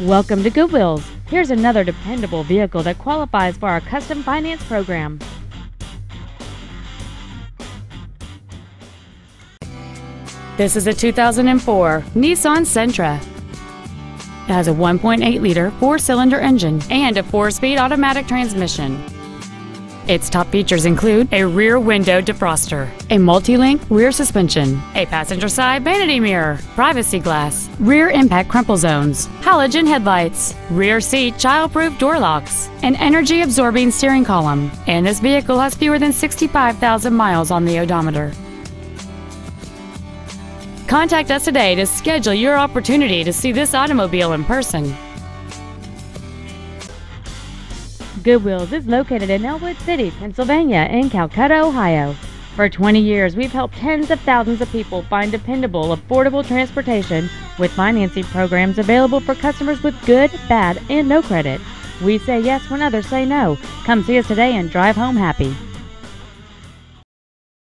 Welcome to Good Wheels. Here's another dependable vehicle that qualifies for our custom finance program. This is a 2004 Nissan Sentra. It has a 1.8 liter four cylinder engine and a four speed automatic transmission. Its top features include a rear window defroster, a multi-link rear suspension, a passenger side vanity mirror, privacy glass, rear impact crumple zones, halogen headlights, rear seat child-proof door locks, an energy-absorbing steering column, and this vehicle has fewer than 65,000 miles on the odometer. Contact us today to schedule your opportunity to see this automobile in person. Good Wheels is located in Ellwood City, Pennsylvania, and Calcutta, Ohio. For 20 years, we've helped tens of thousands of people find dependable, affordable transportation with financing programs available for customers with good, bad, and no credit. We say yes when others say no. Come see us today and drive home happy.